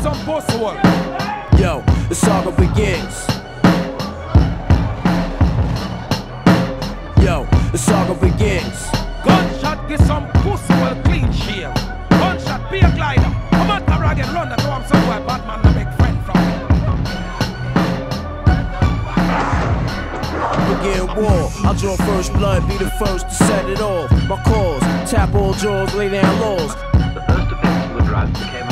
some pussy. Yo, the saga begins. Yo, the saga begins. Gunshot get some pussy hole clean shave. Gunshot be a glider. I'm at the again run that I'm somewhere Batman a big friend from. Begin war. I'll draw first blood, be the first to set it off. My cause, tap all jaws, lay down laws. The first effects of the drug became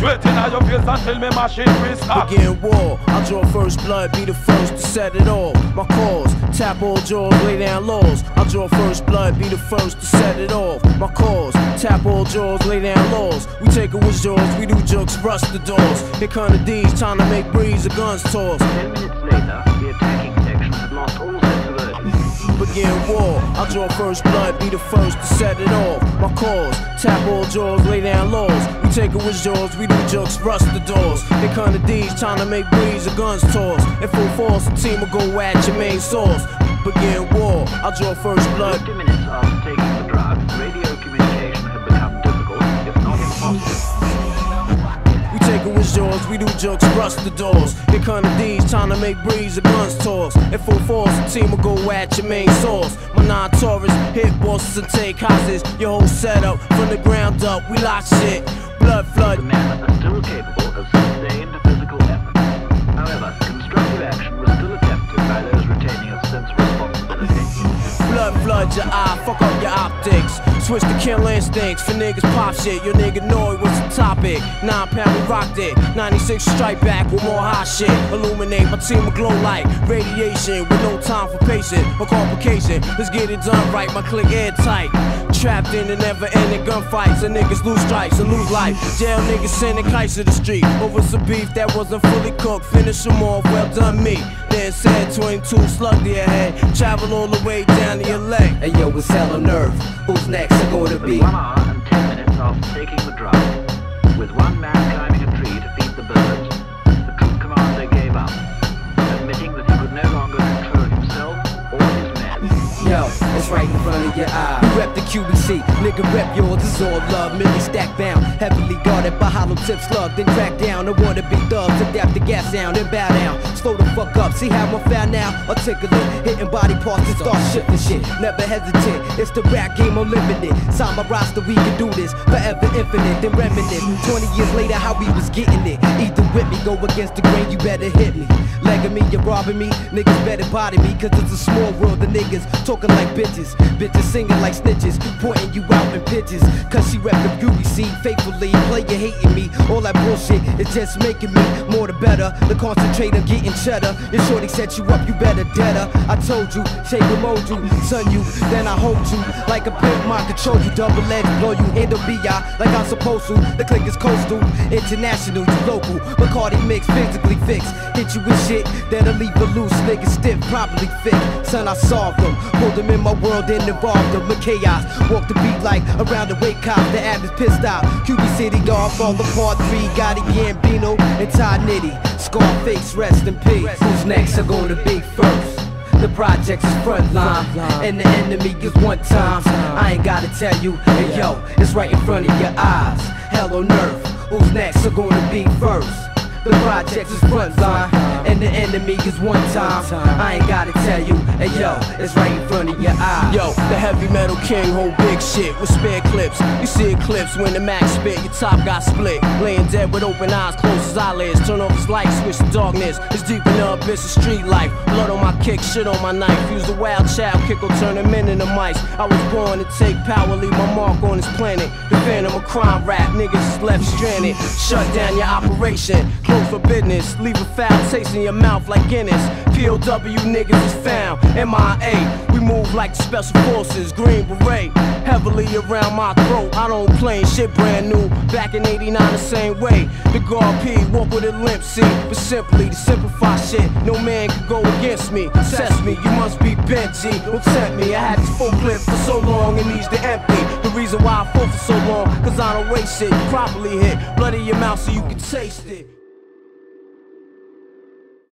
no! Sweat in your face until me machine restart. Begin war. I'll draw first blood, be the first to set it off. My cause, tap all jaws, lay down laws. I'll draw first blood, be the first to set it off. My cause, tap all jaws, lay down laws. We take it with jaws, we do jokes, rust the doors. Here come the D's, time to make breeze, the guns toss. Ten minutes later, the attacking Begin war. I'll draw first blood, be the first to set it off. My cause, tap all jaws, lay down laws. We take it with jaws, we do jokes, rust the doors. Here come the D's, trying to make breeze, the guns toss. In full force, the team will go at your main source. Begin war. I'll draw first blood. Fifty minutes after taking the drug, radio communication had become difficult, if not impossible. It with jaws, we do jokes, rust the doors. Here come the D's, trying to make breeze, the guns toss. In full force, the team will go at your main source. My non Taurus, hit bosses and take houses. Your whole setup from the ground up, we lock shit. Blood flood, The men are still capable of sustained physical effort. However, constructive action your eye, fuck up your optics. Switch to kill instincts for niggas pop shit. Your nigga know it was the topic. Nine pound we rocked it. 96 strike back with more hot shit. Illuminate my team with glow light. Radiation with no time for patience or complication. Let's get it done right, my click airtight. Trapped in the never ending gunfights. And niggas lose strikes and lose life. Jail niggas sending kites to the street. Over some beef that wasn't fully cooked. Finish them off, well done me. Then said 22 slug to your head. Travel all the way down to your leg. Hey yo, it's hell on earth. Who's next are gonna But be? one hour and ten minutes after taking the drug, with one man it's right in front of your eye. Rep the QBC, nigga rep yours, it's all love. Millie stack bound, heavily guarded by hollow tip slug. Then track down, I wanna be thugs, adapt the gas sound and bow down. Slow the fuck up, see how I'm found now? Articulate, hitting body parts and start shifting shit. Never hesitate, it's the rap game unlimited. Sign my roster, we can do this forever infinite. Then reminisce 20 years later how we was getting it. Either with me, go against the grain, you better hit me. Legging me, you're robbing me, niggas better body me, cause it's a small world. The niggas talking like bitches, bitches singing like snitches, pointing you out in pitches. Cause she rep the QBC faithfully, player hating me. All that bullshit is just making me more the better. The concentrate on getting cheddar. Your shorty set you up, you better dead her. I told you, shake and mold you, son you, then I hold you. Like a pimp, my control you, double edge, blow you, handle BI like I'm supposed to. The click is coastal, international, you local. Bacardi mix, physically fixed. Hit you with shit that'll leave you loose, niggas stiff, properly fit. Son, I solved them, pulled them in my world and involved them. The chaos, walk the beat like around the wake cop. The app is pissed out. QB City, dog, fall apart. Three, Gotti, Gambino, and Ty Nitty. Scarface, rest in peace. Who's next are gonna be first? The projects is frontline, and the enemy is one time. I ain't gotta tell you, hey yo, it's right in front of your eyes. Hell on earth, who's next are gonna be first? The projects is frontline, and the enemy is one time. I ain't gotta tell you, hey yo, it's right in front of your eyes. Yo, the heavy metal king hold big shit with spare clips. You see eclipse when the max spit, your top got split. Laying dead with open eyes, close his eyelids. Turn off his light, switch to darkness. It's deep in the of street life. Blood on my kick, shit on my knife. Use the wild child kick will turn him into mice. I was born to take power, leave my mark on this planet. Phantom of crime rap, niggas left stranded. Shut down your operation, close for business. Leave a foul taste in your mouth like Guinness. POW niggas is found. MIA, we move like special forces. Green beret, heavily around my throat. I don't play shit brand new. Back in 89, the same way. The guard P, walk with a limp, see. But simply to simplify shit, no man can go against me. Test me, you must be bent, G. Don't tempt me. I had this full clip for so long, it needs to empty. Reason why I fought for so long, cause I don't waste it. Properly hit, blood in your mouth so you can taste it.